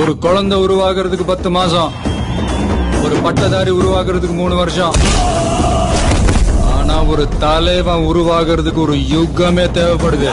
ஒரு குழந்தை உருவாகிறதுக்கு பத்து மாசம். ஒரு பட்டதாரி உருவாகிறதுக்கு மூணு வருஷம். ஆனா ஒரு தலைவன் உருவாகிறதுக்கு ஒரு யுகமே தேவைப்படுது.